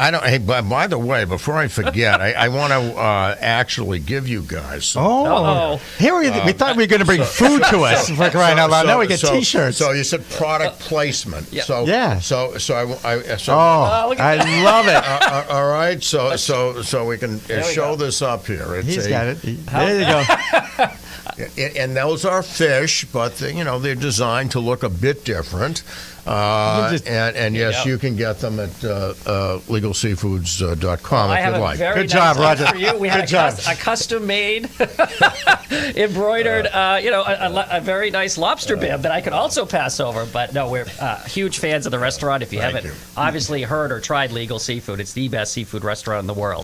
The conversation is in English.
I don't. Hey, by, by the way, before I forget, I, I want to uh, actually give you guys. Some, Oh, Uh-oh. here we, we thought we were going to bring food to us for crying out loud. now we get so, T-shirts. So you said product placement. Yeah. So Yeah. So so I, I so. oh, look at I love it. uh, uh, all right, so so so we can uh, we show go. this up here. It's He's a- got it. He- there you go. And, and those are fish, but they, you know they're designed to look a bit different. Uh, just- and and yes, go. you can get them at uh, uh, legalseafoods.com I if have you'd a like. very Good nice job, Roger. for you. We had Good a, job. cus- a custom made, embroidered, uh, you know, a, a a very nice lobster bib that I could also pass over. But no, we're uh, huge fans of the restaurant. If you haven't you. obviously heard or tried Legal Seafood, it's the best seafood restaurant in the world.